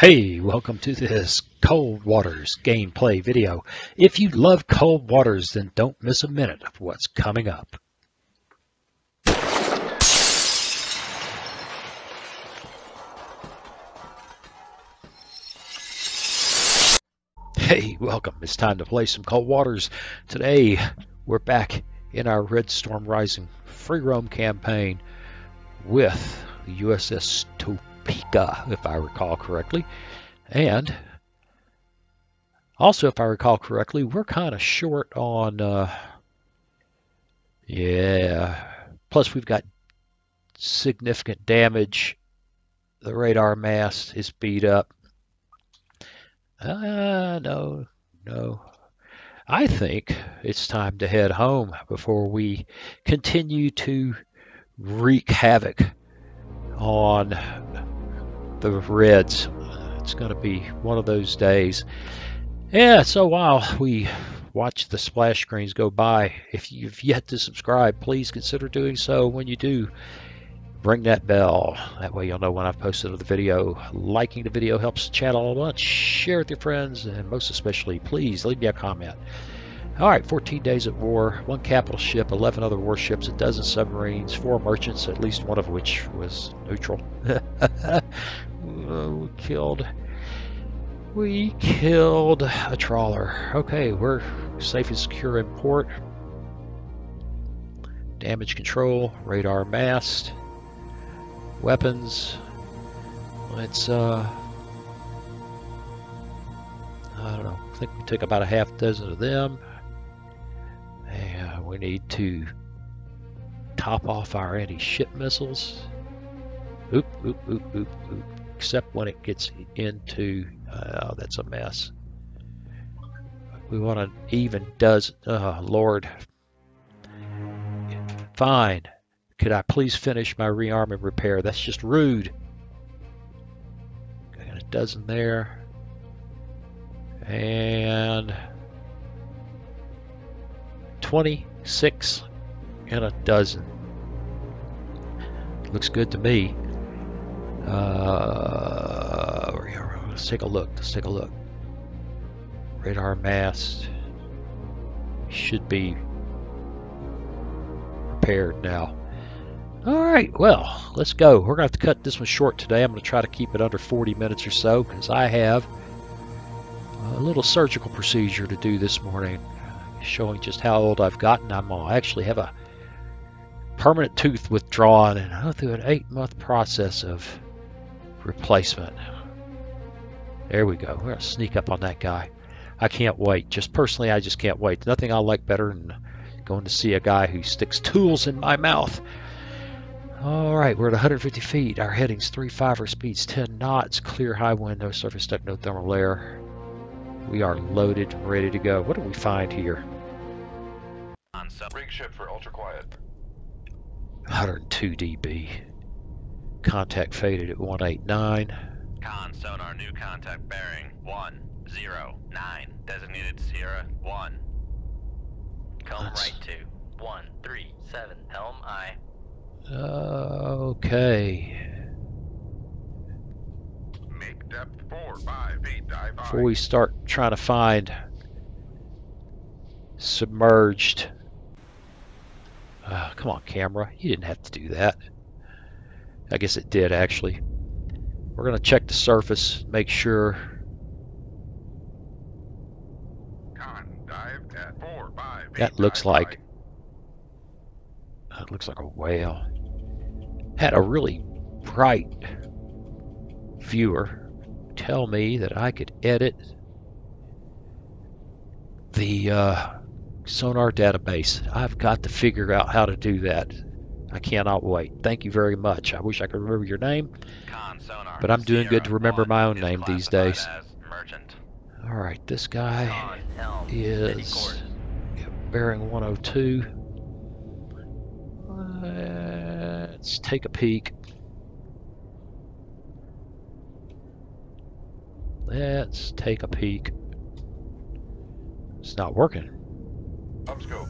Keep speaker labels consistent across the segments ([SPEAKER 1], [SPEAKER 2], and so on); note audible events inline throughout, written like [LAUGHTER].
[SPEAKER 1] Hey, welcome to this Cold Waters gameplay video. If you love Cold Waters, then don't miss a minute of what's coming up. Hey, welcome. It's time to play some Cold Waters. Today, we're back in our Red Storm Rising free roam campaign with USS Topeka, if I recall correctly. And also, if I recall correctly, we're kind of short on, uh, yeah, plus we've got significant damage. The radar mast is beat up. Uh, no, no. I think it's time to head home before we continue to wreak havoc on the Reds. It's going to be one of those days. Yeah, so while we watch the splash screens go by, if you've yet to subscribe, please consider doing so. When you do, ring that bell. That way you'll know when I've posted the video. Liking the video helps the channel a bunch. Share with your friends, and most especially, please leave me a comment. All right, 14 days at war, one capital ship, 11 other warships, a dozen submarines, four merchants, at least one of which was neutral. [LAUGHS] we killed. We killed a trawler. Okay, we're safe and secure in port. Damage control, radar mast, weapons. Let's, uh, I don't know, I think we took about a half dozen of them. We need to top off our anti-ship missiles. Oop, oop, oop, oop, oop. Except when it gets into, uh, oh, that's a mess. We want an even dozen, oh, Lord. Fine. Could I please finish my rearm and repair? That's just rude. Got a dozen there. And 26 and a dozen. Looks good to me. Uh, let's take a look. Let's take a look. Radar mast should be repaired now. Alright, well, let's go. We're going to have to cut this one short today. I'm going to try to keep it under 40 minutes or so because I have a little surgical procedure to do this morning showing just how old I've gotten. I'm I actually have a permanent tooth withdrawn and I go through an eight month process of replacement. There we go. We're going to sneak up on that guy. I can't wait. Just personally, I just can't wait. Nothing I like better than going to see a guy who sticks tools in my mouth. All right, we're at 150 feet. Our heading's 3-5, our speed's 10 knots. Clear high wind, no surface deck, no thermal layer. We are loaded, ready to go. What do we find here?
[SPEAKER 2] Rig ship for ultra quiet.
[SPEAKER 1] 102 dB. Contact faded at 189.
[SPEAKER 3] Con sonar new contact bearing 109. Designated Sierra 1. Come
[SPEAKER 1] That's-
[SPEAKER 3] right to 137. Helm aye.
[SPEAKER 1] Uh, okay.
[SPEAKER 2] Make depth 4, 5 feet, dive
[SPEAKER 1] Before we start trying to find submerged. Uh, come on, camera. You didn't have to do that. I guess it did, actually. We're going to check the surface, make sure.
[SPEAKER 2] Con, dive at 4, 5 feet,
[SPEAKER 1] That looks
[SPEAKER 2] dive
[SPEAKER 1] like. That looks like a whale. Had a really bright viewer tell me that I could edit the uh, sonar database. I've got to figure out how to do that. I cannot wait. Thank you very much. I wish I could remember your name. But I'm doing good to remember my own name these days. All right, this guy
[SPEAKER 3] Con helm. steady
[SPEAKER 1] is bearing 102. Let's take a peek. Let's take a peek. It's not working.
[SPEAKER 2] Upscope.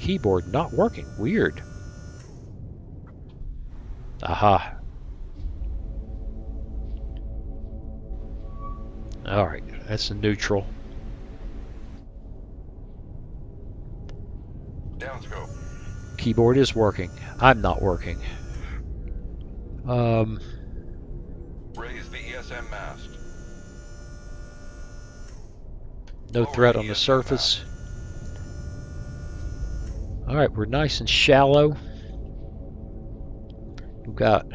[SPEAKER 1] Keyboard not working. Weird. Aha. Alright, that's a neutral.
[SPEAKER 2] Down scope.
[SPEAKER 1] Keyboard is working. I'm not working. Um, no threat on the surface. Alright, we're nice and shallow. We've got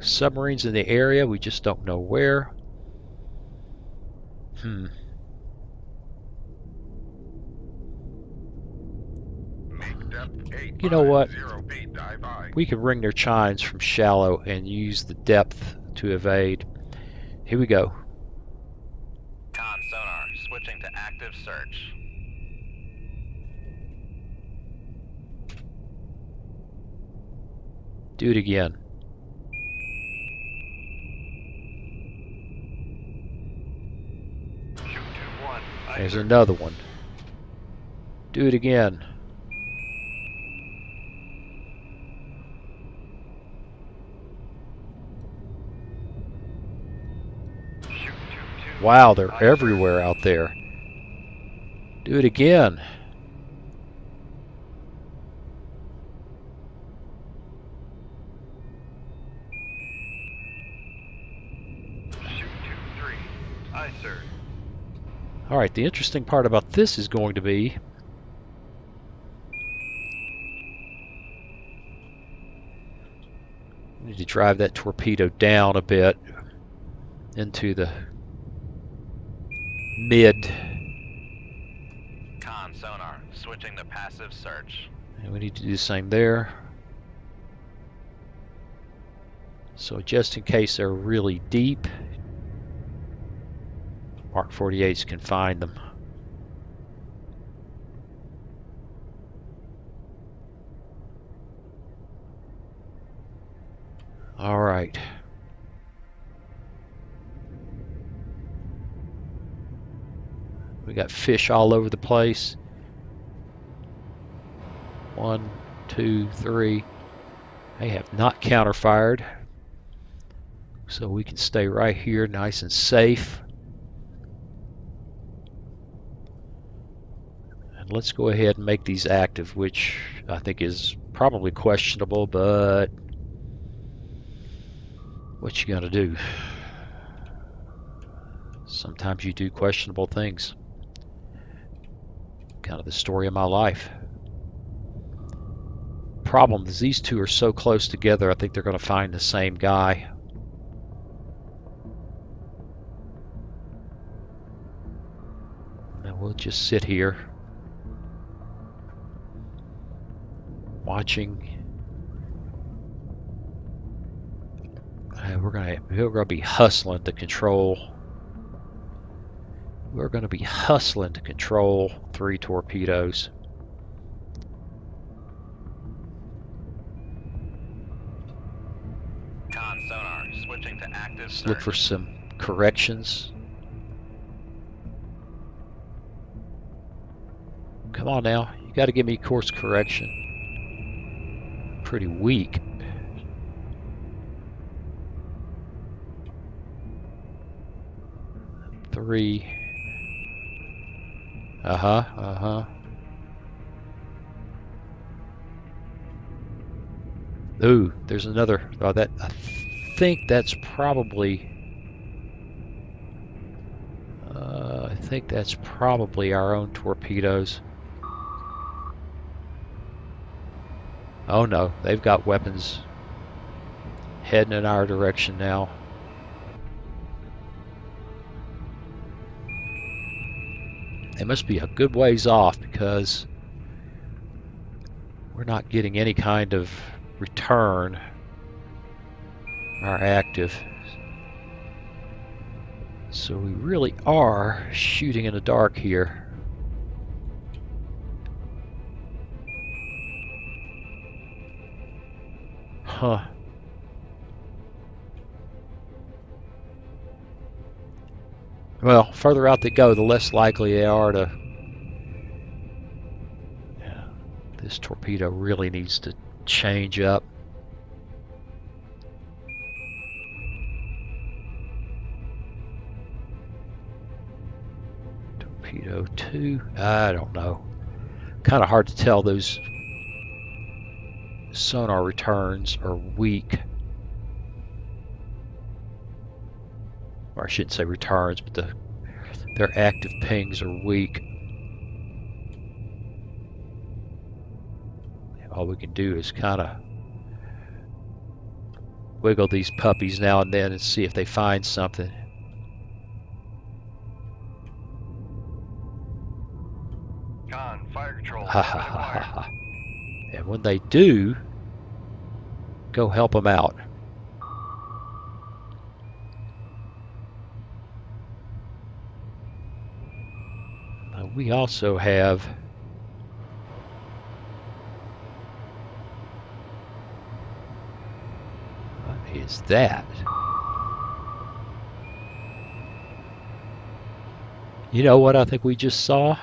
[SPEAKER 1] submarines in the area, we just don't know where. Hmm.
[SPEAKER 2] Make depth 8
[SPEAKER 1] You know what?
[SPEAKER 2] 0 feet. Dive aye.
[SPEAKER 1] We can ring their chines from shallow and use the depth to evade. Here we go. Do it again. There's another one. Do it again. Wow, they're everywhere out there. Do it again.
[SPEAKER 2] Shoot 2-3. Aye, sir.
[SPEAKER 1] Alright, the interesting part about this is going to be we need to drive that torpedo down a bit into the mid
[SPEAKER 3] Con sonar. Switching to passive search.
[SPEAKER 1] and we need to do the same there so just in case they're really deep Mark 48s can find them all right we got fish all over the place one, two, three. They have not counterfired. So we can stay right here nice and safe. And let's go ahead and make these active, which I think is probably questionable, but what you gonna do? Sometimes you do questionable things. Kind of the story of my life problem is these two are so close together, I think they're going to find the same guy. And we'll just sit here watching. Uh, we're gonna we're gonna be hustling to control. We're gonna be hustling to control three torpedoes.
[SPEAKER 3] Con sonar. Switching to active
[SPEAKER 1] Let's look for some corrections. Come on now, you got to give me course correction. Pretty weak. Three. Uh huh. Uh huh. Ooh, there's another. Oh, that I think that's probably. Uh, I think that's probably our own torpedoes. Oh no, they've got weapons heading in our direction now. They must be a good ways off because we're not getting any kind of return are active. So we really are shooting in the dark here. Huh. Well, further out they go, the less likely they are to... Yeah, this torpedo really needs to change up. Torpedo 2. I don't know. Kind of hard to tell those sonar returns are weak. Or I shouldn't say returns, but the their active pings are weak. All we can do is kind of wiggle these puppies now and then and see if they find something.
[SPEAKER 4] Con, fire control.
[SPEAKER 1] Ha ha ha ha when they do, go help them out. We also have what is that? You know what I think we just saw?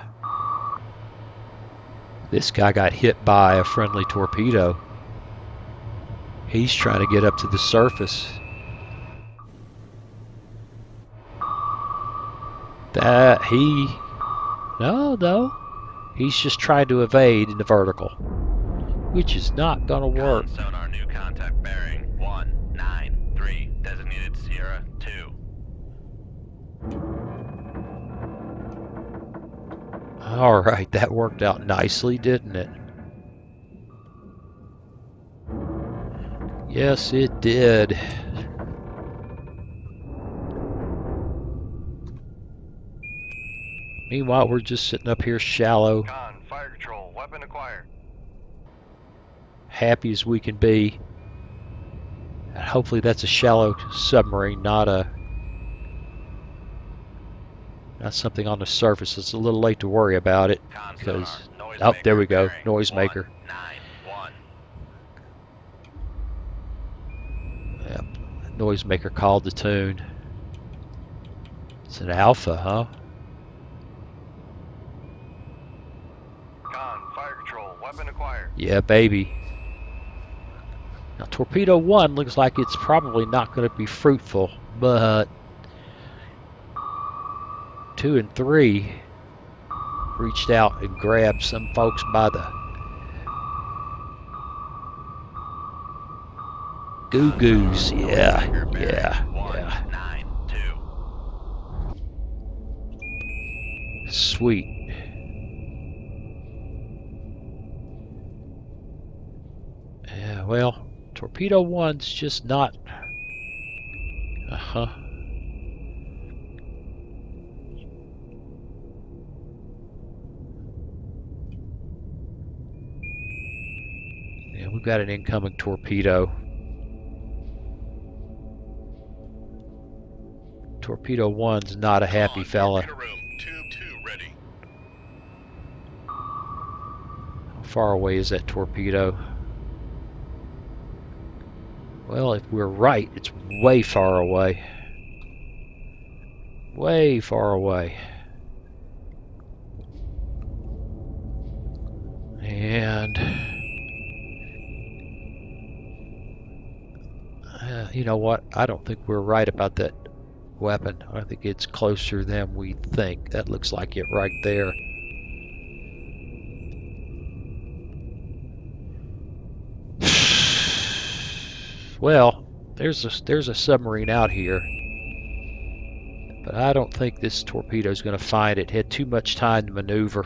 [SPEAKER 1] This guy got hit by a friendly torpedo. He's trying to get up to the surface. That he no no he's just trying to evade in the vertical which is not gonna work [LAUGHS] all right that worked out nicely didn't it yes it did meanwhile we're just sitting up here shallow
[SPEAKER 4] Con, fire control. Weapon acquired.
[SPEAKER 1] happy as we can be. And hopefully that's a shallow submarine, not a not something on the surface. It's a little late to worry about it. Because- oh, there we go, noisemaker. Yep. Noisemaker called the tune. It's an alpha, huh?
[SPEAKER 4] Con, fire control. Weapon acquired.
[SPEAKER 1] Yeah, baby. Now, Torpedo 1 looks like it's probably not going to be fruitful, but 2 and 3 reached out and grabbed some folks by the goo goos. Yeah, yeah, yeah.
[SPEAKER 3] 192.
[SPEAKER 1] Sweet. Yeah, well, Torpedo 1's just not. Uh huh. Got an incoming torpedo. Torpedo 1's not a happy fella.
[SPEAKER 4] Tube 2 ready.
[SPEAKER 1] How far away is that torpedo? Well, if we're right, it's way far away. Way far away. You know what? I don't think we're right about that weapon. I think it's closer than we think. That looks like it right there. [SIGHS] Well, there's a there's a submarine out here, but I don't think this torpedo is going to find it. Had too much time to maneuver.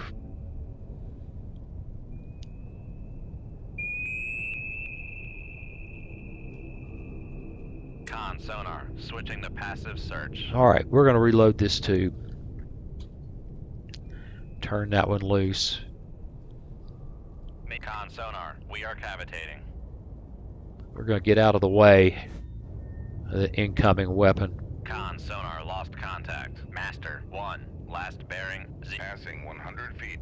[SPEAKER 3] Search.
[SPEAKER 1] All right, we're going to reload this tube. Turn that one loose.
[SPEAKER 3] Con sonar, we are cavitating.
[SPEAKER 1] We're going to get out of the way of the incoming weapon.
[SPEAKER 3] Con sonar, lost contact. Master 1, last bearing 0.
[SPEAKER 2] Passing 100 feet.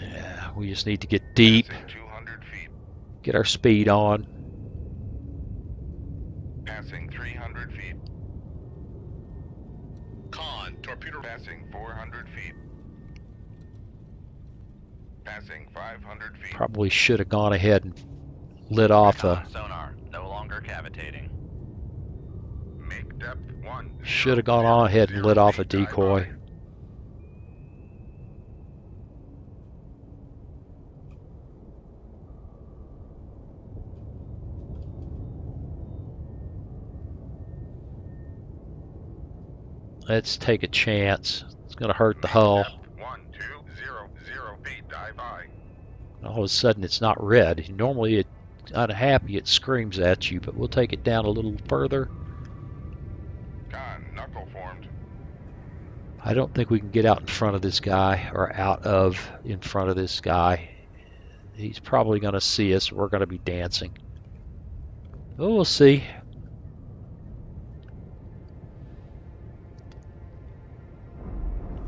[SPEAKER 1] Yeah, we just need to get deep,
[SPEAKER 2] 200 feet.
[SPEAKER 1] get our speed on.
[SPEAKER 2] Passing 300 feet.
[SPEAKER 4] Con, torpedo.
[SPEAKER 2] Passing 400 feet. Passing 500 feet.
[SPEAKER 1] Probably should have gone ahead and lit off a
[SPEAKER 3] sonar, no longer cavitating.
[SPEAKER 2] Make depth one.
[SPEAKER 1] Should have gone on ahead and lit off a decoy. Let's take a chance. It's going to hurt the hull.
[SPEAKER 2] depth One, two, zero, zero feet. Dive by.
[SPEAKER 1] All of a sudden, it's not red. Normally, it unhappy, it screams at you, but we'll take it down a little further.
[SPEAKER 2] Con, knuckle formed.
[SPEAKER 1] I don't think we can get out in front of this guy or out of in front of this guy. He's probably going to see us. We're going to be dancing. Oh, we'll see.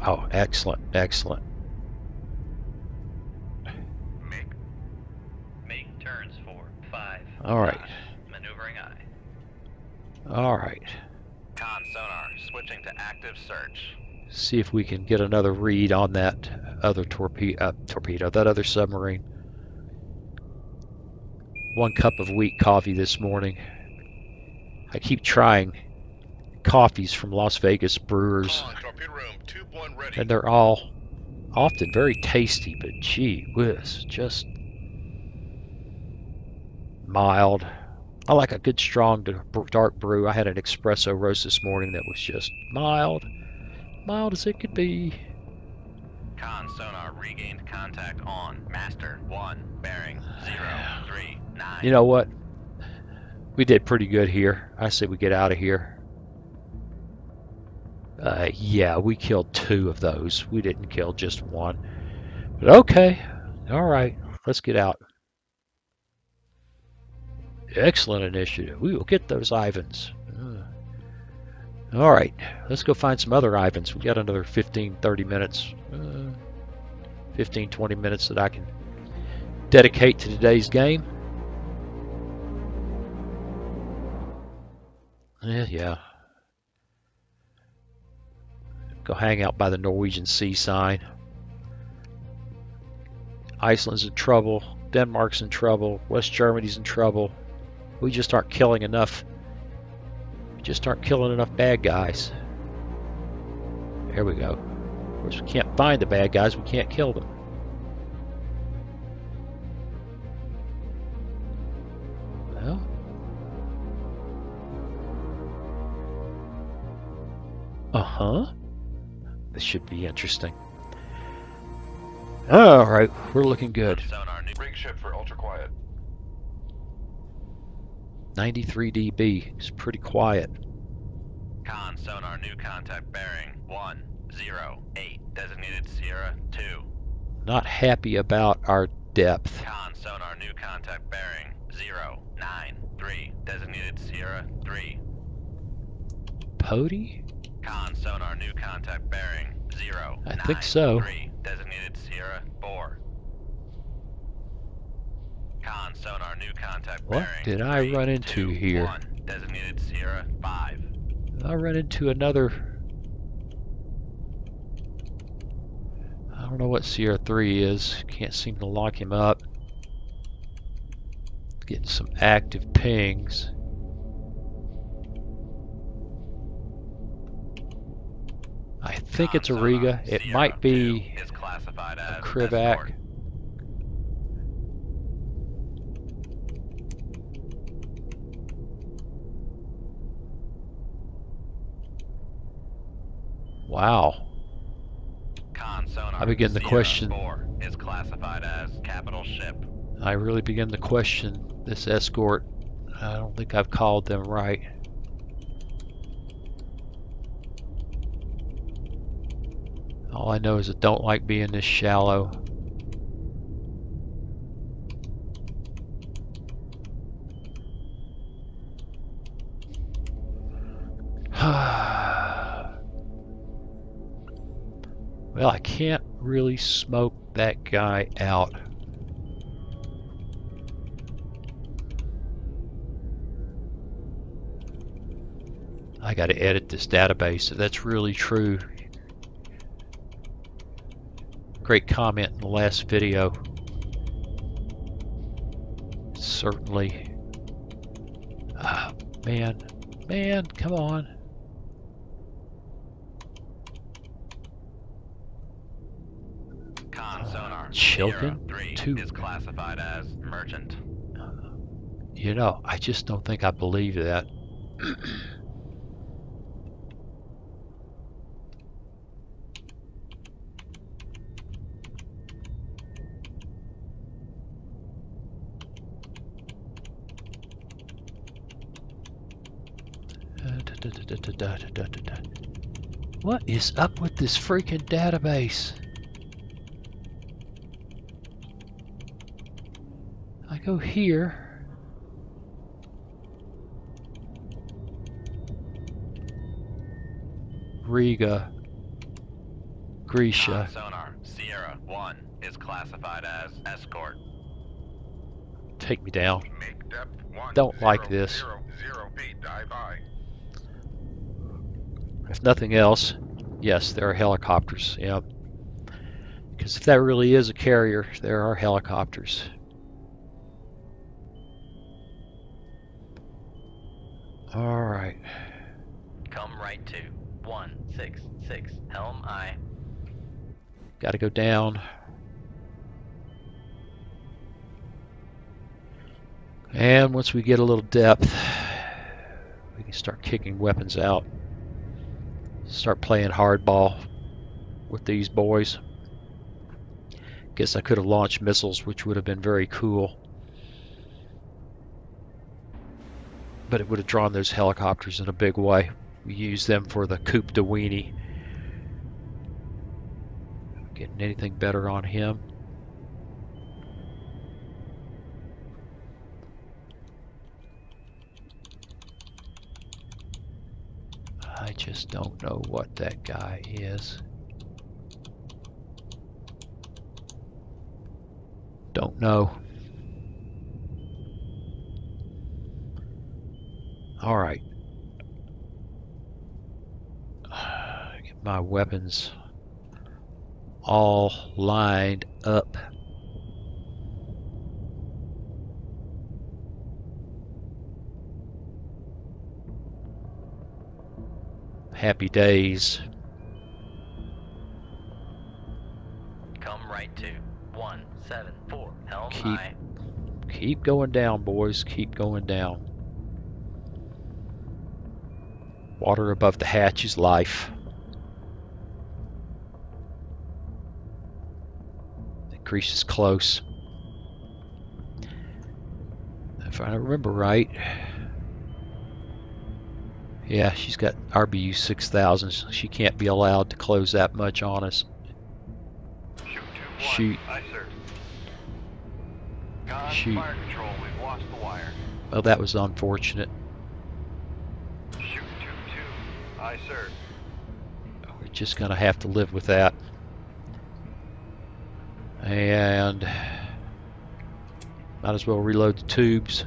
[SPEAKER 1] Oh, excellent, excellent. All right,
[SPEAKER 3] Maneuvering aye.
[SPEAKER 1] all right.
[SPEAKER 3] Con sonar, switching to active search.
[SPEAKER 1] See if we can get another read on that other torpedo, uh, torpedo, that other submarine. One cup of wheat coffee this morning. I keep trying coffees from Las Vegas brewers,
[SPEAKER 4] Con, torpedo room, tube one ready.
[SPEAKER 1] and they're all often very tasty, but gee whiz, just mild. I like a good strong dark brew. I had an espresso roast this morning that was just mild, mild as it could be.
[SPEAKER 3] Con sonar regained contact on master 1, bearing 039.
[SPEAKER 1] You know what? We did pretty good here. I say we get out of here. Uh, yeah, we killed two of those. We didn't kill just one. But okay. All right. Let's get out. Excellent initiative. We will get those Ivans. Uh, all right. Let's go find some other Ivans. We've got another 15, 30 minutes. Uh, 15, 20 minutes that I can dedicate to today's game. Yeah, yeah. Go hang out by the Norwegian sea sign. Iceland's in trouble. Denmark's in trouble. West Germany's in trouble. We just aren't killing enough. We just aren't killing enough bad guys. There we go. Of course, we can't find the bad guys. We can't kill them. Well, Uh huh. This should be interesting. All right, we're looking good.
[SPEAKER 4] Rig ship for ultra quiet.
[SPEAKER 1] 93 dB. It's pretty quiet.
[SPEAKER 3] Con sonar new contact bearing 108. Designated Sierra 2.
[SPEAKER 1] Not happy about our depth.
[SPEAKER 3] Con sonar new contact bearing 093. Designated Sierra 3.
[SPEAKER 1] Pody?
[SPEAKER 3] Con sonar new contact bearing 0
[SPEAKER 1] I think so.
[SPEAKER 3] Designated Sierra 4. Con sonar new contact
[SPEAKER 1] What
[SPEAKER 3] bearing
[SPEAKER 1] did I
[SPEAKER 3] three,
[SPEAKER 1] run into
[SPEAKER 3] two,
[SPEAKER 1] here?
[SPEAKER 3] one. Designated Sierra 5.
[SPEAKER 1] I run into another. I don't know what Sierra 3 is. Can't seem to lock him up. Getting some active pings. I think it's a Riga. It
[SPEAKER 3] Sierra
[SPEAKER 1] might be
[SPEAKER 3] 2
[SPEAKER 1] a
[SPEAKER 3] Krivak.
[SPEAKER 1] Wow. I begin to question-
[SPEAKER 3] is classified as capital ship.
[SPEAKER 1] I really begin to question this escort. I don't think I've called them right. All I know is I don't like being this shallow. [SIGHS] [SIGHS] well, I can't really smoke that guy out. I got to edit this database. If that's really true. Great comment in the last video. Certainly. Ah, man. Man, come on.
[SPEAKER 3] children
[SPEAKER 1] Two.
[SPEAKER 3] Is classified as merchant.
[SPEAKER 1] You know, I just don't think I believe that. What is up with this freaking database? Go here. Riga. Grisha.
[SPEAKER 3] Sonar. Sierra 1 is classified as escort.
[SPEAKER 1] Take me down.
[SPEAKER 2] Make depth one.
[SPEAKER 1] Don't like this.
[SPEAKER 2] Zero, zero feet. Dive by.
[SPEAKER 1] If nothing else, yes, there are helicopters. Yeah. Because if that really is a carrier, there are helicopters. All right.
[SPEAKER 3] Come right to 166 Helm aye.
[SPEAKER 1] Got to go down. And once we get a little depth, we can start kicking weapons out. Start playing hardball with these boys. Guess I could have launched missiles, which would have been very cool. But it would have drawn those helicopters in a big way. We use them for the Coupe de Weenie. Getting anything better on him? I just don't know what that guy is. Don't know. All right. Get [SIGHS] my weapons all lined up. Happy days.
[SPEAKER 3] Come right to 174 Helm
[SPEAKER 1] Keep-
[SPEAKER 3] I.
[SPEAKER 1] Keep going down, boys. Keep going down. Water above the hatch is life. The crease is close. If I remember right. Yeah, she's got RBU 6000. so She can't be allowed to close that much on us.
[SPEAKER 4] Shoot 2 1.
[SPEAKER 1] Shoot.
[SPEAKER 4] Aye,
[SPEAKER 1] Shoot.
[SPEAKER 4] control. We've lost the wire.
[SPEAKER 1] Well, that was unfortunate.
[SPEAKER 4] Shoot 2 2. Aye, sir.
[SPEAKER 1] We're just going to have to live with that. And might as well reload the tubes.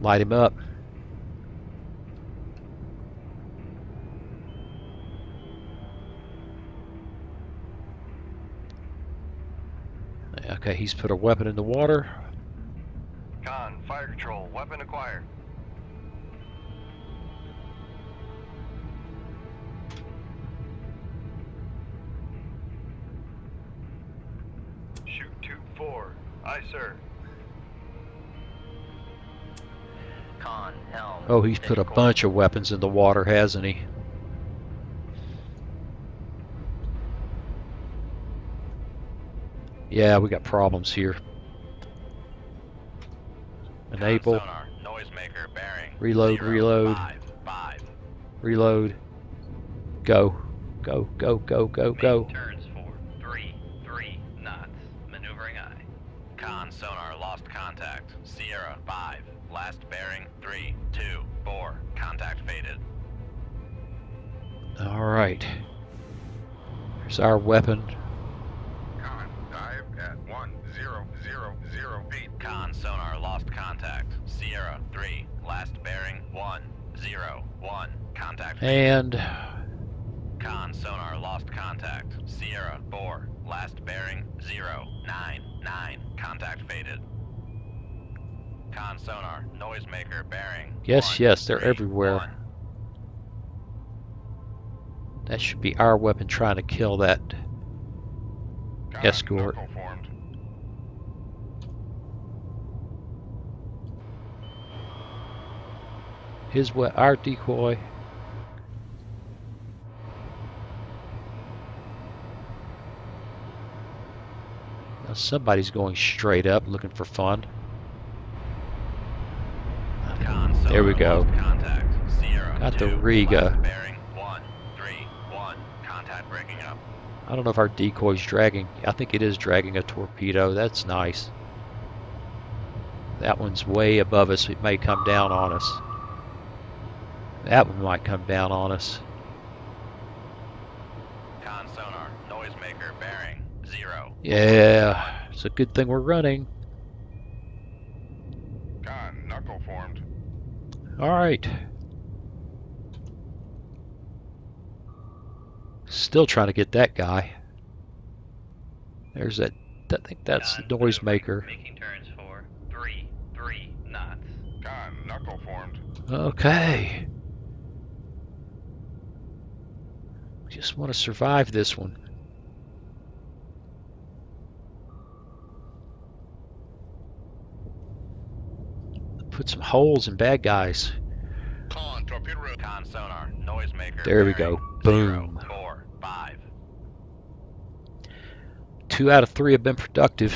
[SPEAKER 1] Light him up. Okay, he's put a weapon in the water.
[SPEAKER 4] Con, fire control. Weapon acquired. Aye, sir.
[SPEAKER 3] Con Helm.
[SPEAKER 1] Oh, he's put a bunch of weapons in the water, hasn't he? Yeah, we got problems here. Enable,
[SPEAKER 3] sonar. Noisemaker bearing.
[SPEAKER 1] Reload,
[SPEAKER 3] zero,
[SPEAKER 1] reload.
[SPEAKER 3] Five, five.
[SPEAKER 1] reload, go, go, go, go, go, go.
[SPEAKER 3] Main Turns for
[SPEAKER 1] All right. Here's our weapon.
[SPEAKER 2] Con, dive at one zero zero zero feet.
[SPEAKER 3] Con sonar lost contact. Sierra three. Last bearing one, zero, one. Contact.
[SPEAKER 1] And
[SPEAKER 3] Con sonar lost contact. Sierra 4. Last bearing 0, 9, 9. Contact faded. Con sonar, noisemaker bearing.
[SPEAKER 1] Yes,
[SPEAKER 3] one,
[SPEAKER 1] yes, they're
[SPEAKER 3] three,
[SPEAKER 1] everywhere.
[SPEAKER 3] one.
[SPEAKER 1] That should be our weapon trying to kill that.
[SPEAKER 2] Con,
[SPEAKER 1] Escort. His we- our decoy. Now somebody's going straight up looking for fun. There we go. Got the Riga.
[SPEAKER 3] last bearing. One, three, one. Contact breaking up.
[SPEAKER 1] I don't know if our decoy's dragging. I think it is dragging a torpedo. That's nice. That one's way above us. It may come down on us. That one might come down on us.
[SPEAKER 3] Con sonar, noisemaker bearing. Zero.
[SPEAKER 1] Yeah, it's a good thing we're running.
[SPEAKER 2] Con, knuckle formed.
[SPEAKER 1] All right. Still trying to get that guy. There's that. I think that's the
[SPEAKER 3] Con
[SPEAKER 1] noisemaker.
[SPEAKER 3] Making turns for three, three knots.
[SPEAKER 2] Con, knuckle formed.
[SPEAKER 1] Okay. Just want to survive this one. Put some holes in bad guys.
[SPEAKER 2] Con, torpedo.
[SPEAKER 3] Con sonar, noisemaker.
[SPEAKER 1] There we
[SPEAKER 3] bearing.
[SPEAKER 1] go.
[SPEAKER 3] Zero,
[SPEAKER 1] Boom.
[SPEAKER 3] four, five.
[SPEAKER 1] Two out of three have been productive.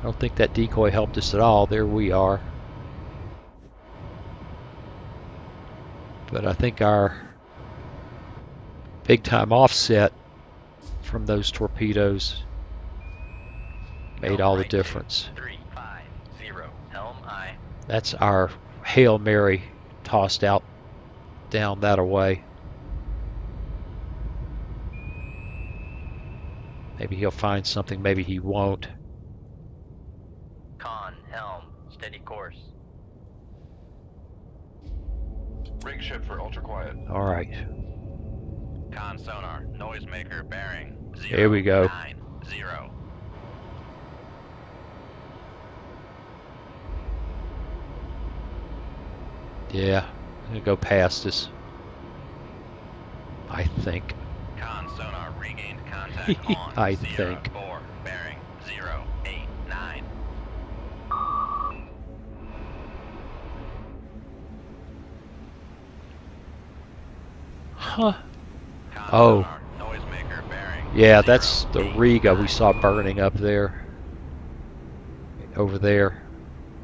[SPEAKER 1] I don't think that decoy helped us at all. There we are. But I think our big time offset from those torpedoes made all the difference.
[SPEAKER 3] Three, five, zero. Helm aye.
[SPEAKER 1] That's our Hail Mary tossed out down that away. Maybe he'll find something, maybe he won't.
[SPEAKER 3] Con, helm, steady course.
[SPEAKER 4] Rig ship for ultra quiet.
[SPEAKER 1] All right.
[SPEAKER 3] Con sonar, noisemaker bearing. Zero,
[SPEAKER 1] Here we go.
[SPEAKER 3] Nine, zero.
[SPEAKER 1] Yeah, I'm gonna go past us. I think.
[SPEAKER 3] Con sonar regained contact [LAUGHS] on
[SPEAKER 1] I
[SPEAKER 3] Sierra
[SPEAKER 1] think.
[SPEAKER 3] four bearing zero eight nine.
[SPEAKER 1] Huh.
[SPEAKER 3] Con
[SPEAKER 1] Oh.
[SPEAKER 3] noisemaker bearing.
[SPEAKER 1] Yeah, that's the Riga we saw burning up there. Over there.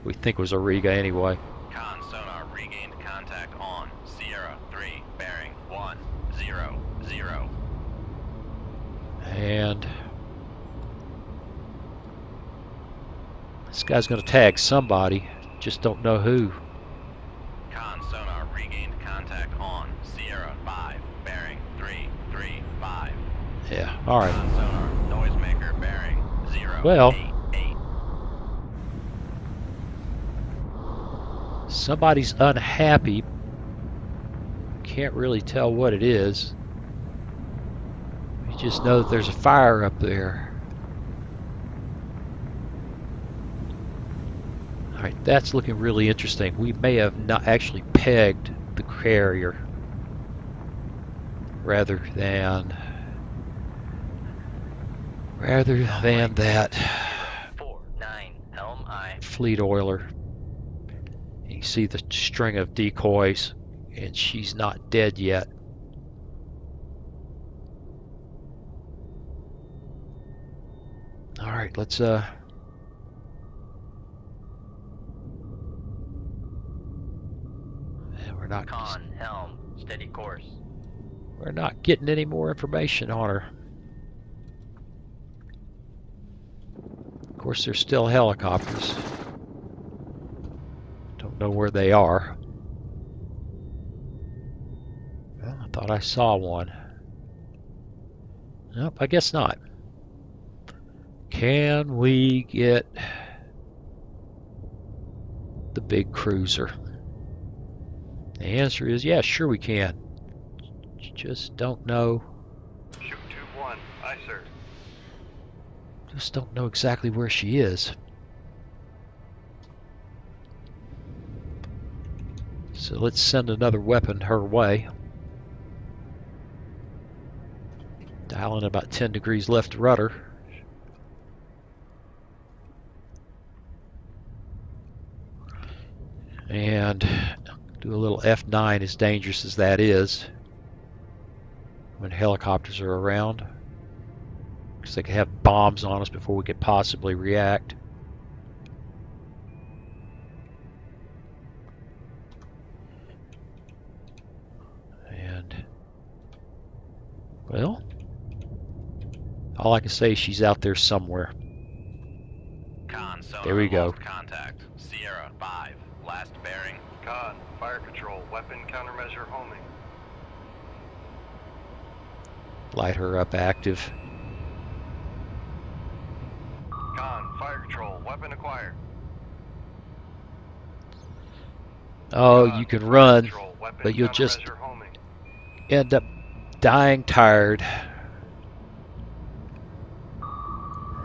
[SPEAKER 1] We think it was a Riga anyway.
[SPEAKER 3] Con sonar regained contact on Sierra three bearing one zero zero.
[SPEAKER 1] And this guy's gonna tag somebody. Just don't know who.
[SPEAKER 3] Con sonar regained contact on Sierra five bearing three three five.
[SPEAKER 1] Yeah. All right.
[SPEAKER 3] Con sonar noisemaker bearing zero
[SPEAKER 1] Well.
[SPEAKER 3] eight eight.
[SPEAKER 1] Somebody's unhappy. Can't really tell what it is. Just know that there's a fire up there. Alright, that's looking really interesting. We may have not actually pegged the carrier rather than rather than that
[SPEAKER 3] Four nine helm
[SPEAKER 1] fleet oiler. You see the string of decoys, and she's not dead yet. All right, let's uh. We're not
[SPEAKER 3] Con helm steady course.
[SPEAKER 1] we're not getting any more information on her. Of course, there's still helicopters. Don't know where they are. Well, I thought I saw one. Nope, I guess not. Can we get the big cruiser? The answer is yes, yeah, sure we can. Just don't know.
[SPEAKER 4] Ship 2-1, aye sir.
[SPEAKER 1] Just don't know exactly where she is. So let's send another weapon her way. Dialing about 10 degrees left rudder. Little F9 as dangerous as that is when helicopters are around. Because they could have bombs on us before we could possibly react. And, well, all I can say is she's out there somewhere.
[SPEAKER 3] Con,
[SPEAKER 1] There we go.
[SPEAKER 3] Contact. Sierra, 5. Last bearing.
[SPEAKER 4] Con, fire control, weapon countermeasure homing.
[SPEAKER 1] Light her up active.
[SPEAKER 4] Con, fire control, weapon acquired.
[SPEAKER 1] Oh,
[SPEAKER 4] Con,
[SPEAKER 1] you can run,
[SPEAKER 4] control, weapon
[SPEAKER 1] but you'll just
[SPEAKER 4] homing.
[SPEAKER 1] end up dying tired.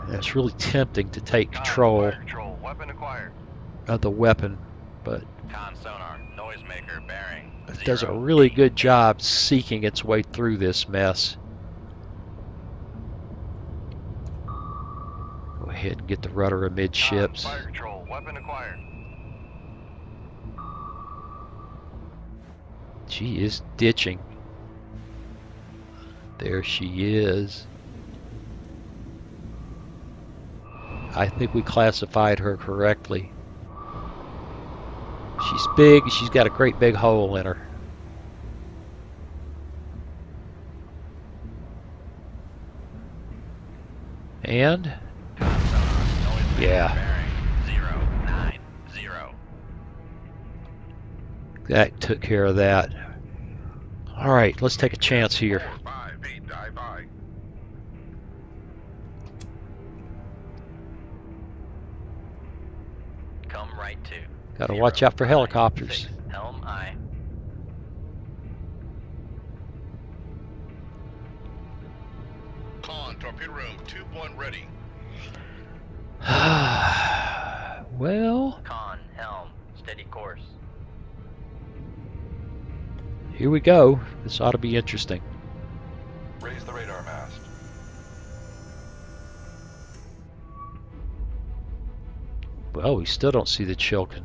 [SPEAKER 1] And It's really tempting to take
[SPEAKER 4] Con,
[SPEAKER 1] control
[SPEAKER 4] control,
[SPEAKER 1] of the weapon, but
[SPEAKER 3] Con, sonar, noisemaker, bearing.
[SPEAKER 1] It does a really good job seeking its way through this mess. Go ahead and get the rudder amidships.
[SPEAKER 4] fire control, weapon acquired.
[SPEAKER 1] She is ditching. There she is. I think we classified her correctly. She's big, she's got a great big hole in her. And Yeah. that took care of that. Alright, let's take a chance here. Gotta
[SPEAKER 3] Zero,
[SPEAKER 1] watch out for helicopters.
[SPEAKER 3] six. [SIGHS] Helm, aye.
[SPEAKER 2] Con, torpedo room, tube one ready.
[SPEAKER 1] well,
[SPEAKER 3] Con, helm, steady course.
[SPEAKER 1] here we go. This ought to be interesting.
[SPEAKER 4] Raise the radar mast.
[SPEAKER 1] Well, we still don't see the Chilkin.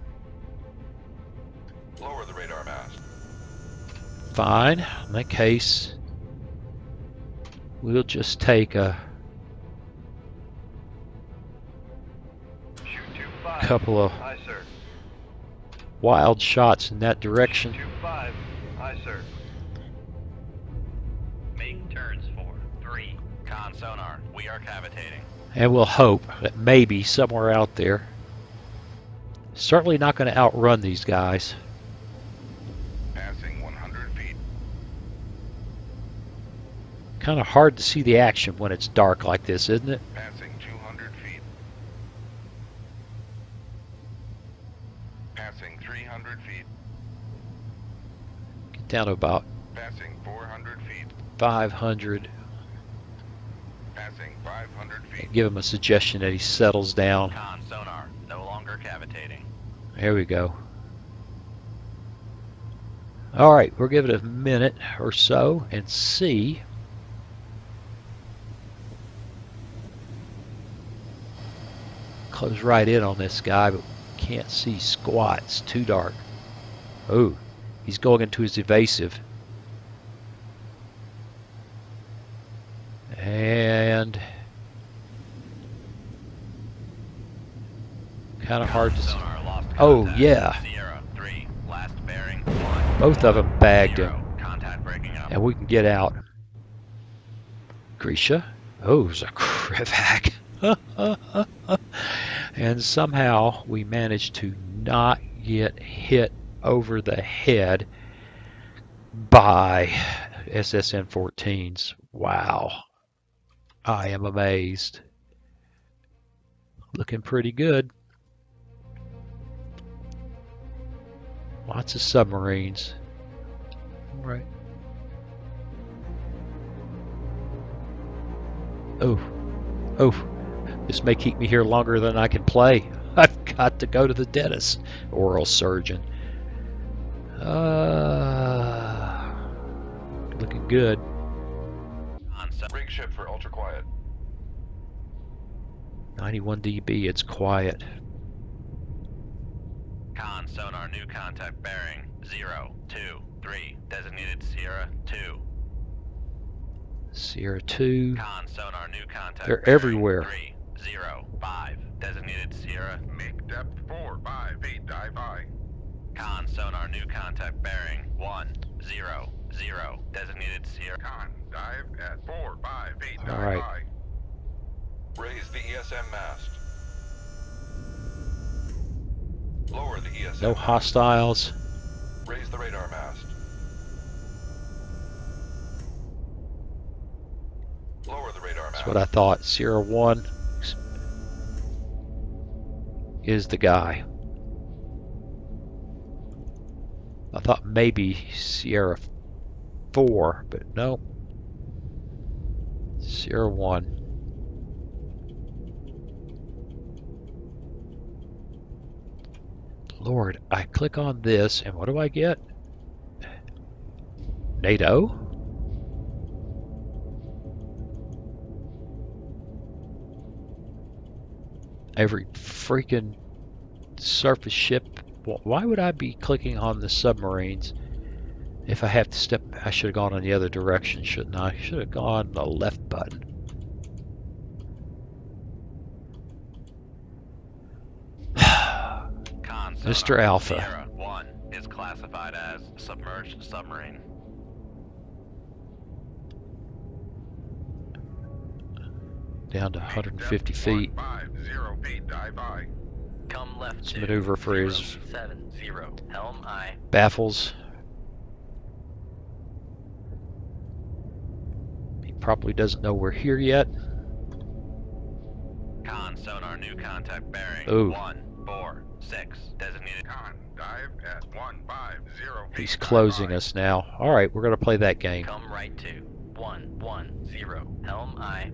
[SPEAKER 1] Fine. In that case, we'll just take a couple of
[SPEAKER 4] Aye,
[SPEAKER 1] wild shots in that direction.
[SPEAKER 4] Aye.
[SPEAKER 3] Make turns for three. Con sonar, we are cavitating.
[SPEAKER 1] And we'll hope that maybe somewhere out there. Certainly not going to outrun these guys.
[SPEAKER 2] Passing 100 feet.
[SPEAKER 1] Kind of hard to see the action when it's dark like this, isn't it?
[SPEAKER 2] Passing 200 feet. Passing 300 feet.
[SPEAKER 1] Get down to about
[SPEAKER 2] Passing 400 feet.
[SPEAKER 1] 500.
[SPEAKER 2] Passing 500 feet.
[SPEAKER 1] Give him a suggestion that he settles down.
[SPEAKER 3] Con sonar, no longer cavitating.
[SPEAKER 1] There we go. All right, we'll give it a minute or so and see. Close right in on this guy, but can't see squat. It's too dark. Oh, he's going into his evasive. And kind of hard to see. Oh, yeah.
[SPEAKER 3] Sierra, three. Last bearing, one.
[SPEAKER 1] Both of them bagged him.
[SPEAKER 3] Zero. Contact breaking up.
[SPEAKER 1] and we can get out. Grisha? Oh, it's a [LAUGHS] Krivak. [LAUGHS] and somehow we managed to not get hit over the head by SSN 14s. Wow. I am amazed. Looking pretty good. Lots of submarines. All right. Oh, oh, this may keep me here longer than I can play. [LAUGHS] I've got to go to the dentist, oral surgeon. Uh, looking good.
[SPEAKER 4] Rig ship for ultra quiet.
[SPEAKER 1] 91 dB. It's quiet.
[SPEAKER 3] Con sonar new contact bearing zero two three designated Sierra two.
[SPEAKER 1] Sierra 2.
[SPEAKER 3] Con sonar new contact.
[SPEAKER 1] They're
[SPEAKER 3] bearing
[SPEAKER 1] everywhere.
[SPEAKER 3] Three zero five designated Sierra.
[SPEAKER 2] Make depth four five eight dive high.
[SPEAKER 3] Con sonar new contact bearing one zero zero designated Sierra.
[SPEAKER 2] Con, dive at 4, 5 feet, dive
[SPEAKER 1] All right.
[SPEAKER 2] high.
[SPEAKER 4] Raise the ESM mast. Lower the ESM.
[SPEAKER 1] No hostiles.
[SPEAKER 4] Raise the radar mast. Lower the radar mast.
[SPEAKER 1] That's what I thought. Sierra 1 is the guy. I thought maybe Sierra 4, but no. Sierra 1. Lord, I click on this, and what do I get? NATO? Every freaking surface ship. Why would I be clicking on the submarines if I have to step? I should have gone in the other direction, shouldn't I? Should have gone the left button. [SIGHS] Mr. Alpha.
[SPEAKER 3] Sierra one is classified as submerged submarine.
[SPEAKER 1] Down to 150 feet.
[SPEAKER 2] 5, 0 feet, dive high.
[SPEAKER 3] Come left.
[SPEAKER 1] Let's
[SPEAKER 3] two,
[SPEAKER 1] maneuver for
[SPEAKER 3] zero,
[SPEAKER 1] his-
[SPEAKER 3] seven zero. Helm aye.
[SPEAKER 1] Baffles. He probably doesn't know we're here yet.
[SPEAKER 3] Con sonar new contact bearing
[SPEAKER 1] Ooh.
[SPEAKER 3] one four six designated.
[SPEAKER 2] Con, dive at 1, 5, 0 feet,
[SPEAKER 1] He's
[SPEAKER 2] dive
[SPEAKER 1] closing
[SPEAKER 2] high.
[SPEAKER 1] us now. All right, we're going to play that game.
[SPEAKER 3] Come right to one one zero. Helm aye.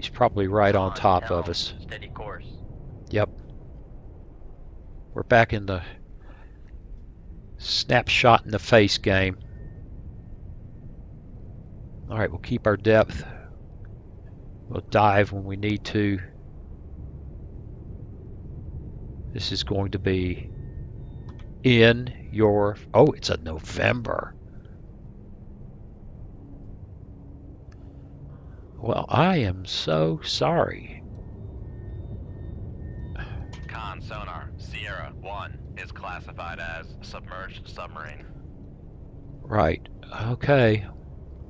[SPEAKER 1] He's probably right on
[SPEAKER 3] Con,
[SPEAKER 1] top of us.
[SPEAKER 3] Steady course.
[SPEAKER 1] Yep. We're back in the snapshot in the face game. All right, we'll keep our depth. We'll dive when we need to. This is going to be in your. Oh, it's a November. Well, I am so sorry.
[SPEAKER 3] Con sonar Sierra one is classified as submerged submarine.
[SPEAKER 1] Right. Okay.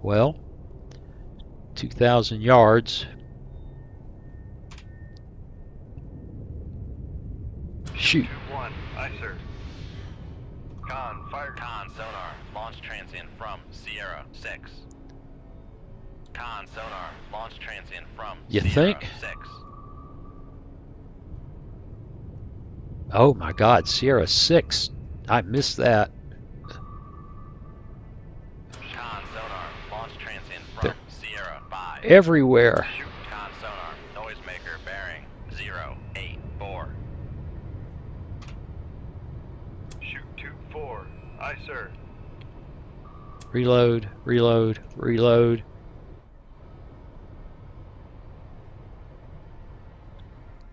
[SPEAKER 1] Well, 2,000 yards. Shoot.
[SPEAKER 4] Two one. Aye, sir. Con, fire.
[SPEAKER 3] Con sonar launch transient from Sierra six. Con sonar launch transient from
[SPEAKER 1] You think?
[SPEAKER 3] six.
[SPEAKER 1] Oh my God, Sierra 6. I missed that.
[SPEAKER 3] Con sonar launch transient from Sierra five.
[SPEAKER 1] Everywhere.
[SPEAKER 3] Shoot con sonar noisemaker bearing zero eight four.
[SPEAKER 4] Shoot two four. Aye, sir.
[SPEAKER 1] Reload, reload, reload.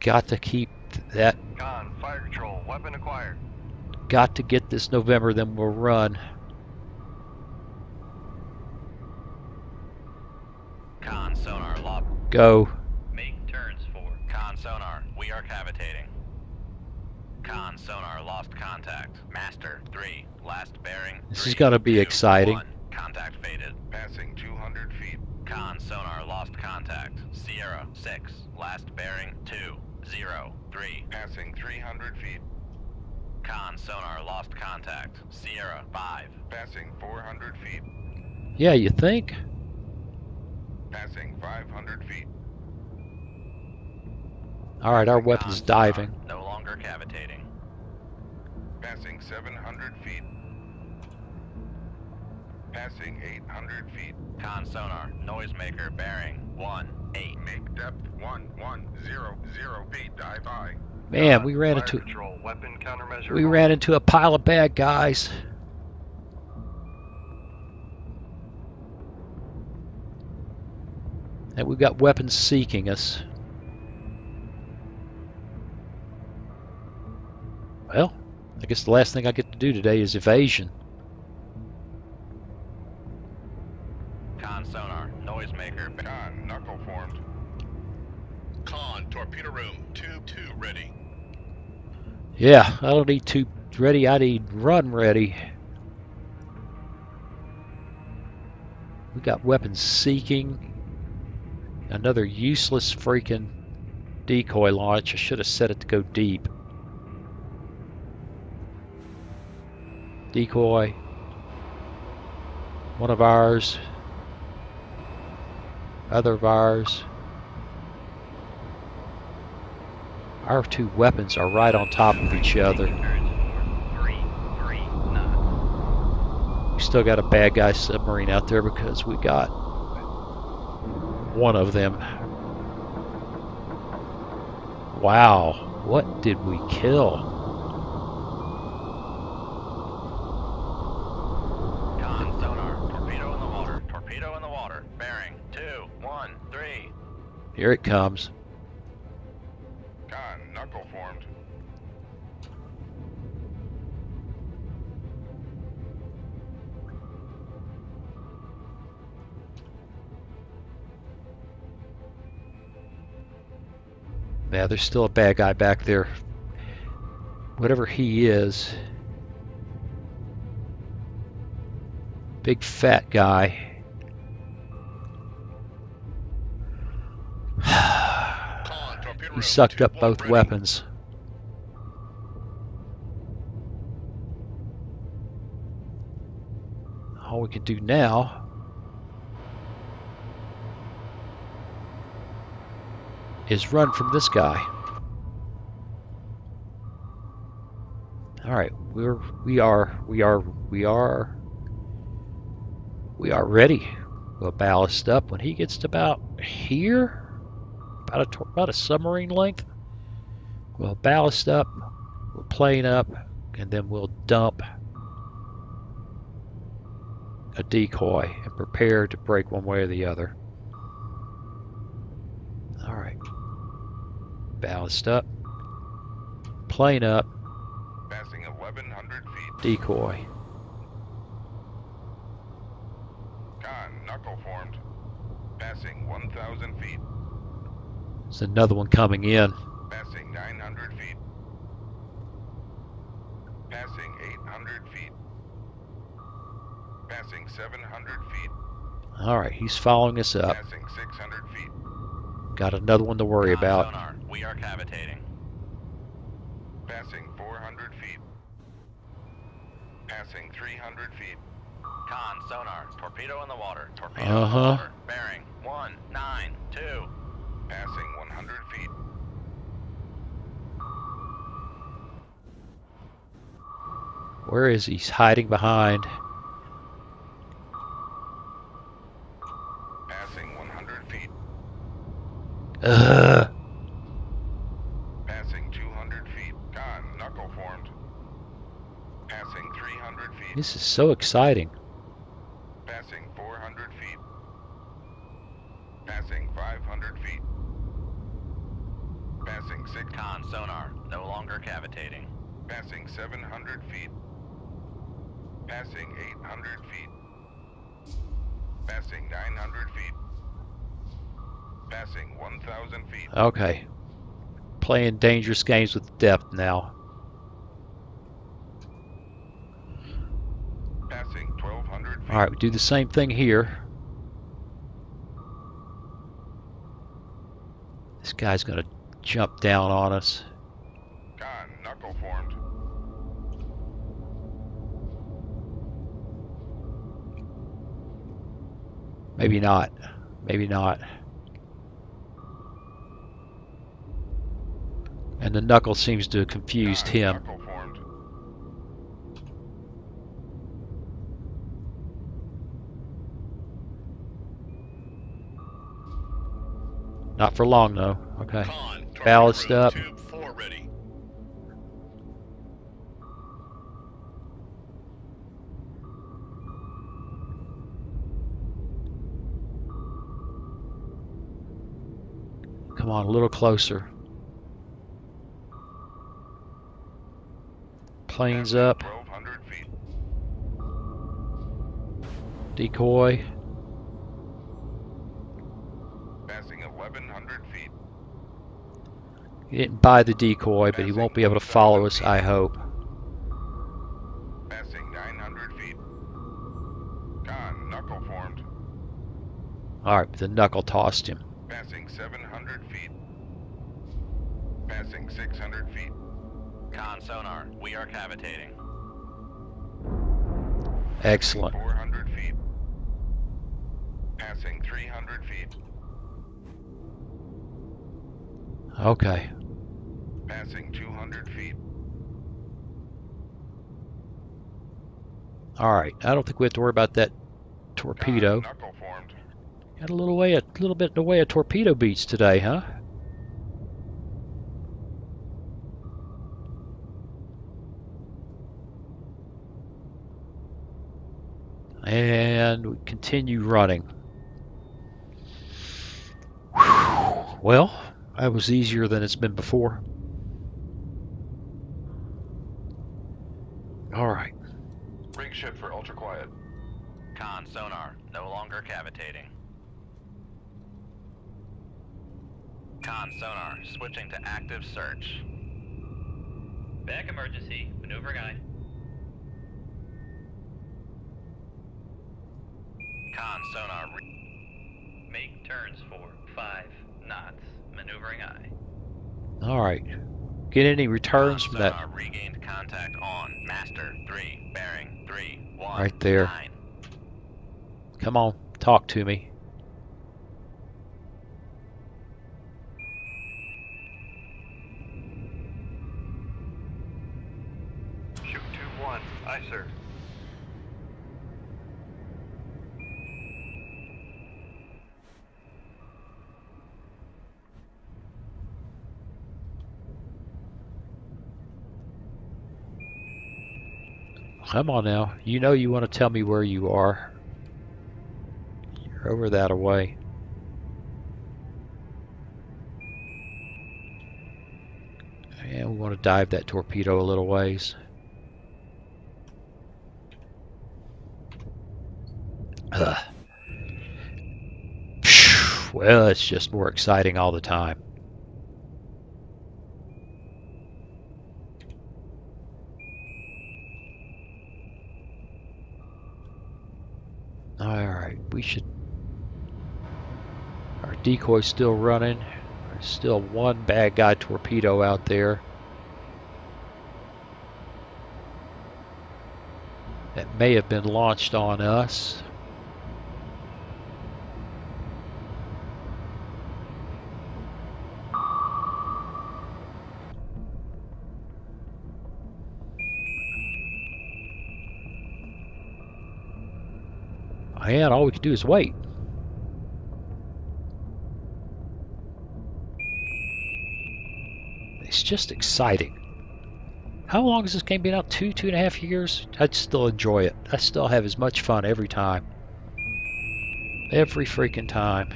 [SPEAKER 1] Got to keep that.
[SPEAKER 4] Con, fire control. Weapon acquired.
[SPEAKER 1] Got to get this November, then we'll run.
[SPEAKER 3] Con sonar lock.
[SPEAKER 1] Go.
[SPEAKER 3] Make turns for con sonar. We are cavitating. Con sonar lost contact. Master three. Last bearing.
[SPEAKER 1] This
[SPEAKER 3] three,
[SPEAKER 1] is gonna be
[SPEAKER 3] two,
[SPEAKER 1] exciting.
[SPEAKER 3] one. Contact faded.
[SPEAKER 2] Passing 200 feet.
[SPEAKER 3] Con sonar lost contact. Sierra six. Last bearing two zero three.
[SPEAKER 2] Passing 300 feet.
[SPEAKER 3] Con sonar lost contact. Sierra five.
[SPEAKER 2] Passing 400 feet.
[SPEAKER 1] Yeah, you think?
[SPEAKER 2] Passing 500 feet.
[SPEAKER 1] All right, our weapon's diving.
[SPEAKER 3] No longer cavitating.
[SPEAKER 2] Passing 700 feet. Passing 800 feet.
[SPEAKER 3] Con sonar noisemaker bearing one eight.
[SPEAKER 2] Make depth 1, 1, 0, 0 feet, dive high.
[SPEAKER 1] Man,
[SPEAKER 4] Con,
[SPEAKER 1] we ran into
[SPEAKER 4] Control, weapon countermeasure.
[SPEAKER 1] we ran into a pile of bad guys. And we've got weapons seeking us. Well, I guess the last thing I get to do today is evasion.
[SPEAKER 3] Con sonar, noisemaker.
[SPEAKER 2] Con, knuckle formed.
[SPEAKER 5] Con, torpedo room, tube 2 ready.
[SPEAKER 1] Yeah, I don't need two ready, I need run ready. We got weapons seeking. Another useless freaking decoy launch. I should have set it to go deep. Decoy. One of ours. Other of ours. Our two weapons are right on top of each other.
[SPEAKER 3] Three, three knots.
[SPEAKER 1] We still got a bad guy submarine out there because we got one of them. Wow, what did we kill? Here it
[SPEAKER 2] torpedo
[SPEAKER 1] Yeah, there's still a bad guy back there. Whatever he is. Big fat guy. [SIGHS] He sucked up both weapons. All we can do now is run from this guy. All right, we're we are we are we are we are ready. We'll ballast up when he gets to about here, about a about a submarine length. We'll ballast up, we'll plane up, and then we'll dump a decoy and prepare to break one way or the other. All right, ballast up, plane up,
[SPEAKER 2] Passing 1100 feet.
[SPEAKER 1] decoy.
[SPEAKER 2] Con, knuckle formed. Passing 1000 feet.
[SPEAKER 1] There's another one coming in.
[SPEAKER 2] Passing 900 feet. Passing 800 feet. Passing 700 feet.
[SPEAKER 1] All right, he's following us up.
[SPEAKER 2] Passing 600 feet.
[SPEAKER 1] Got another one to worry about.
[SPEAKER 3] Sonar, we are cavitating.
[SPEAKER 2] Passing 400 feet. Passing 300 feet.
[SPEAKER 3] Con sonar, torpedo in the water. Torpedo
[SPEAKER 1] Uh-huh.
[SPEAKER 3] the water. Bearing one, nine, two.
[SPEAKER 2] Passing 100 feet.
[SPEAKER 1] Where is he? He's hiding behind.
[SPEAKER 2] Passing 100 feet.
[SPEAKER 1] Ugh.
[SPEAKER 2] Passing 200 feet. Con, knuckle formed. Passing 300 feet.
[SPEAKER 1] This is so exciting.
[SPEAKER 2] Passing 400 feet. Passing 500 feet. Passing 6.
[SPEAKER 3] Con sonar, no longer cavitating.
[SPEAKER 2] Passing 700 feet. Passing 800 feet. Passing 900 feet. Passing 1,000 feet.
[SPEAKER 1] Okay. Playing dangerous games with depth now.
[SPEAKER 2] Passing 1,200 feet.
[SPEAKER 1] Alright, we do the same thing here. This guy's gonna jump down on us.
[SPEAKER 2] Con, knuckle formed.
[SPEAKER 1] Maybe not. Maybe not. And the knuckle seems to have confused
[SPEAKER 2] Con,
[SPEAKER 1] him. Not for long, though. Okay.
[SPEAKER 5] Con,
[SPEAKER 1] Ballast up.
[SPEAKER 5] Come
[SPEAKER 1] on, a little closer. Planes up. Decoy. He didn't buy the decoy, but he won't be able to follow us, I hope.
[SPEAKER 2] Passing 900 feet. Con, knuckle formed.
[SPEAKER 1] Alright, the knuckle tossed him.
[SPEAKER 2] Passing 700 feet. Passing 600 feet.
[SPEAKER 3] Con sonar, we are cavitating.
[SPEAKER 1] Excellent.
[SPEAKER 2] 400 feet. Passing 300 feet.
[SPEAKER 1] Okay.
[SPEAKER 2] Passing 200 feet.
[SPEAKER 1] Alright, I don't think we have to worry about that torpedo.
[SPEAKER 2] Uh, formed.
[SPEAKER 1] Got a little way, a little bit in the way of torpedo beats today, huh? And we continue running. Whew. Well, that was easier than it's been before. All right.
[SPEAKER 4] Rig shift for ultra quiet.
[SPEAKER 3] Con sonar, no longer cavitating. Con sonar, switching to active search.
[SPEAKER 6] Back emergency, maneuvering aye.
[SPEAKER 3] Con sonar, re-
[SPEAKER 6] Make turns for five knots, maneuvering aye.
[SPEAKER 1] All right. Get any returns
[SPEAKER 3] con
[SPEAKER 1] from that
[SPEAKER 3] sonar regained contact on master three, bearing three, one,
[SPEAKER 1] Right there.
[SPEAKER 3] nine.
[SPEAKER 1] Come on, talk to me.
[SPEAKER 4] Shoot 2-1. Aye, sir.
[SPEAKER 1] Come on now. You know you want to tell me where you are. You're over that away. And we want to dive that torpedo a little ways. Ugh. Well, it's just more exciting all the time. Alright, we should... Our decoy's still running. There's still one bad guy torpedo out there. That may have been launched on us. And all we can do is wait. It's just exciting. How long has this game been out? Two, two and a half years? I'd still enjoy it. I still have as much fun every time. Every freaking time.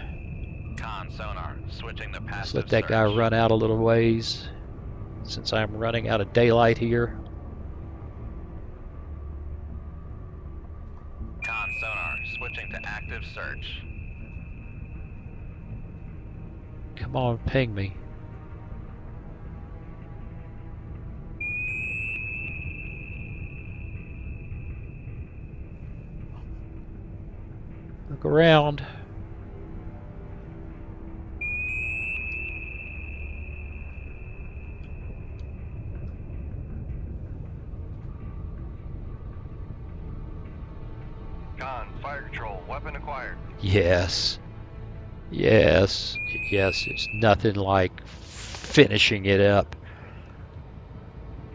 [SPEAKER 3] Con sonar,
[SPEAKER 1] Let's
[SPEAKER 3] passive
[SPEAKER 1] let that guy run out a little ways. Since I'm running out of daylight here. Come on, ping me. Look around.
[SPEAKER 4] Con, fire control. Weapon acquired.
[SPEAKER 1] Yes. Yes. Yes, it's nothing like finishing it up.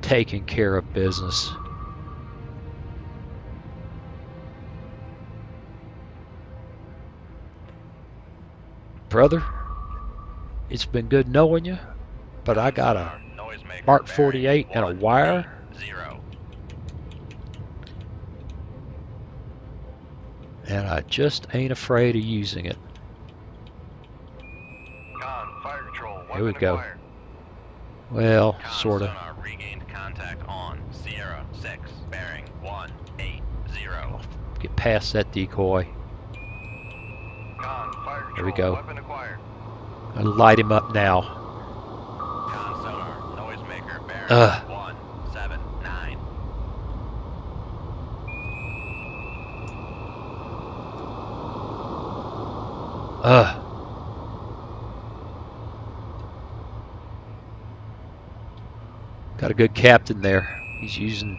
[SPEAKER 1] Taking care of business. Brother, it's been good knowing you, but I got a Mark 48 and a wire.
[SPEAKER 3] Zero.
[SPEAKER 1] and I just ain't afraid of using it. Here we go.
[SPEAKER 4] acquired.
[SPEAKER 1] Well, sort of.
[SPEAKER 3] regained contact on Sierra 6, bearing 180.
[SPEAKER 1] Get past that decoy.
[SPEAKER 4] Con, fire control.
[SPEAKER 1] There we go.
[SPEAKER 4] Weapon acquired.
[SPEAKER 1] I light him up now.
[SPEAKER 3] Con sonar, noisemaker, bearing
[SPEAKER 1] Ugh.
[SPEAKER 3] 179.
[SPEAKER 1] Ugh. Got a good captain there. He's using,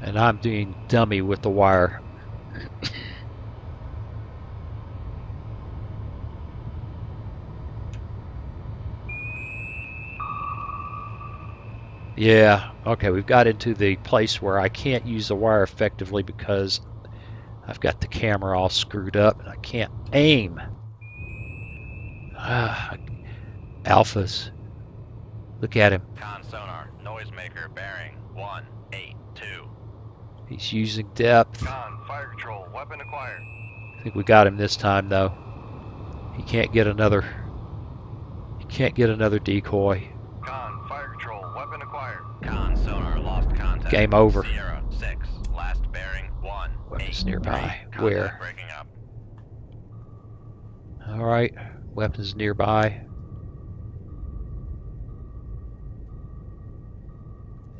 [SPEAKER 1] and I'm doing dummy with the wire. Yeah, okay, we've got into the place where I can't use the wire effectively because I've got the camera all screwed up and I can't aim. Ah, alphas. Look at him.
[SPEAKER 3] Con sonar, noisemaker, bearing 182.
[SPEAKER 1] He's using depth.
[SPEAKER 4] Con, fire control. Weapon acquired.
[SPEAKER 1] I think we got him this time though. He can't get another. He can't get another decoy.
[SPEAKER 4] Con, fire control. Weapon acquired.
[SPEAKER 3] Con sonar, lost contact.
[SPEAKER 1] Game over.
[SPEAKER 3] Sierra 6, last bearing 1.
[SPEAKER 1] Weapons nearby. Where? All right, weapons nearby.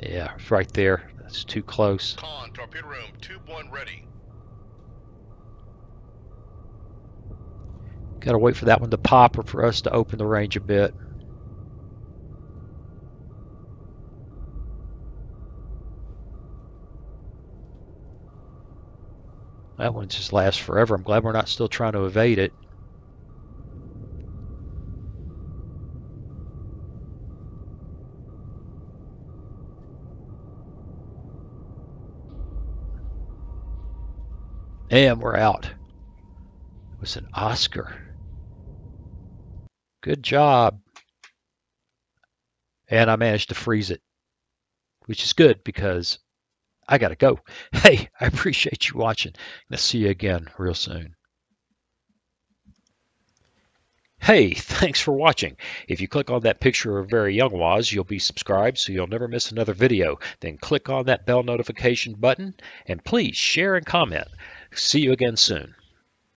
[SPEAKER 1] Yeah, it's right there. That's too close.
[SPEAKER 5] Con, torpedo room, tube one ready.
[SPEAKER 1] Got to wait for that one to pop or for us to open the range a bit. That one just lasts forever. I'm glad we're not still trying to evade it. And we're out. It was an Oscar. Good job. And I managed to freeze it, which is good because I got to go. [LAUGHS] Hey, I appreciate you watching. I'll see you again real soon. Hey, thanks for watching. If you click on that picture of Very Young Waz, you'll be subscribed so you'll never miss another video. Then click on that bell notification button and please share and comment. See you again soon.